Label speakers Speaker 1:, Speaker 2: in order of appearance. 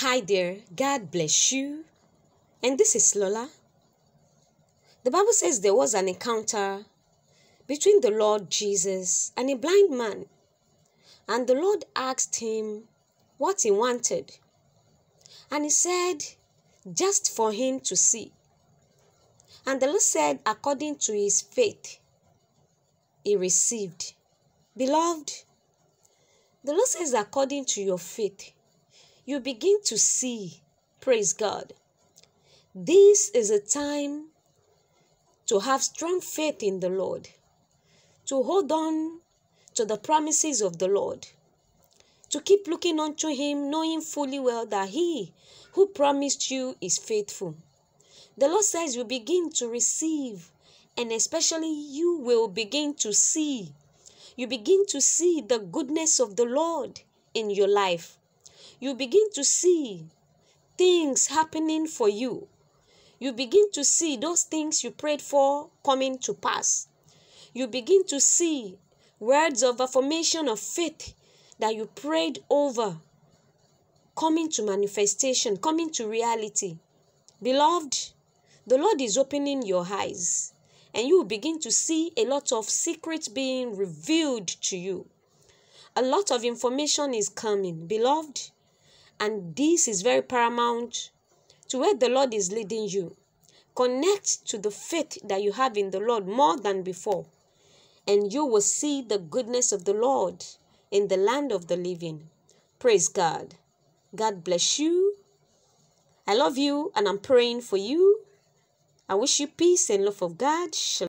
Speaker 1: Hi there, God bless you. And this is Lola. The Bible says there was an encounter between the Lord Jesus and a blind man. And the Lord asked him what he wanted. And he said, just for him to see. And the Lord said, according to his faith, he received. Beloved, the Lord says, according to your faith, you begin to see. Praise God. This is a time to have strong faith in the Lord, to hold on to the promises of the Lord, to keep looking unto Him, knowing fully well that He who promised you is faithful. The Lord says you begin to receive, and especially you will begin to see. You begin to see the goodness of the Lord in your life. You begin to see things happening for you. You begin to see those things you prayed for coming to pass. You begin to see words of affirmation of faith that you prayed over coming to manifestation, coming to reality. Beloved, the Lord is opening your eyes and you will begin to see a lot of secrets being revealed to you. A lot of information is coming, beloved, and this is very paramount to where the Lord is leading you. Connect to the faith that you have in the Lord more than before, and you will see the goodness of the Lord in the land of the living. Praise God. God bless you. I love you and I'm praying for you. I wish you peace and love of God.